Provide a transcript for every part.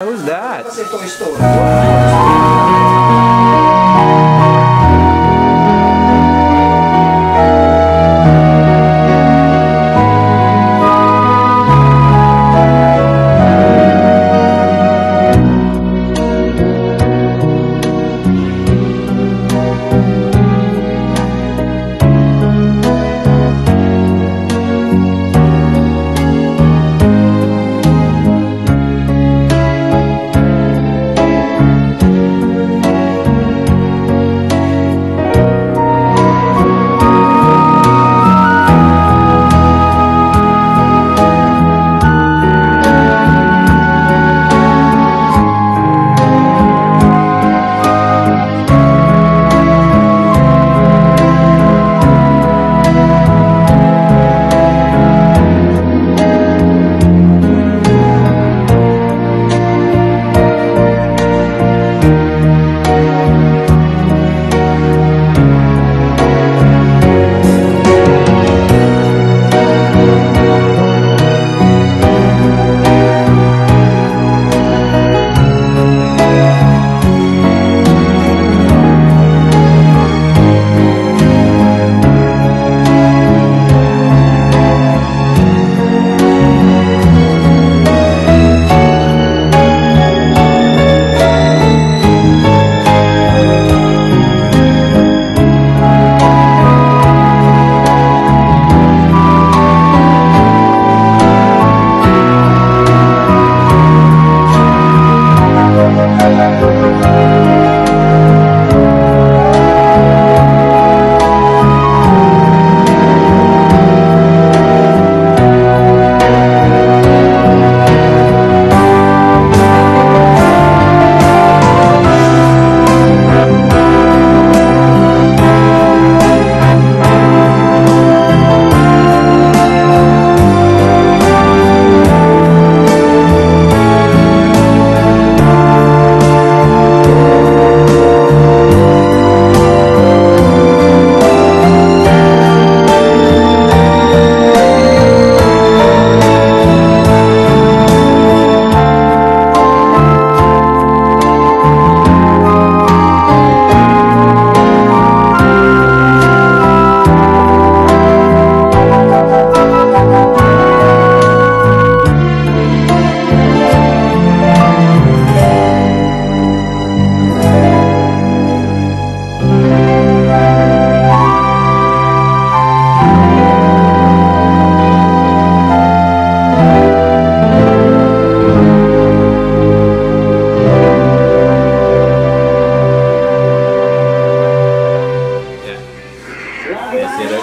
Who's that?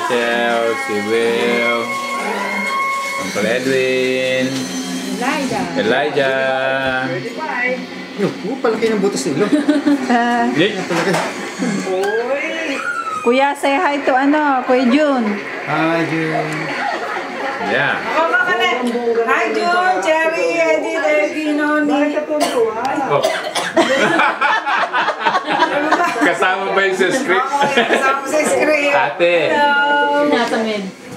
Yan si Will, Uncle Edwin, Elijah. Elijah. Yo, oh, palaki ng butas nilo. Nick, Palaki. Kuya, say hi to ano, Kuya June. Hi, Jun. yeah. Hi, June, Cherry, Eddie, Debbie, Noni. Oh. Ba yun sa script? Kasama sa screen. Ate. Hello. Nasa med.